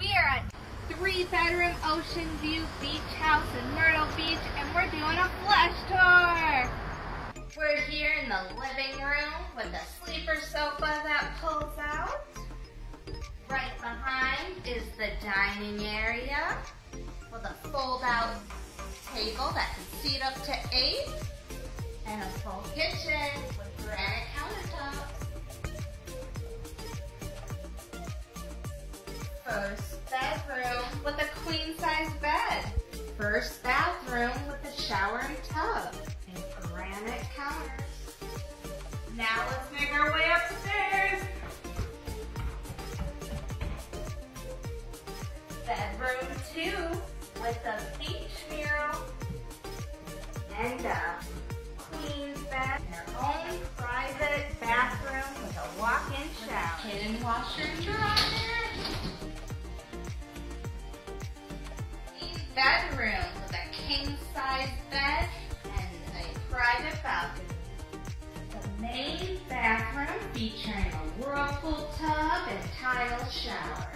We are at three bedroom ocean view beach house in Myrtle Beach and we're doing a flash tour. We're here in the living room with the sleeper sofa that pulls out. Right behind is the dining area with a fold out table that can seat up to eight and a full kitchen First bedroom with a queen size bed. First bathroom with a shower and tub and granite counters. Now let's make our way upstairs. Bedroom two with a beach mural and a queen bed her own private bathroom with a walk-in shower. Hidden washer and dryer. Bedroom with a king size bed and a private balcony. The main bathroom featuring a whirlpool tub and tile shower.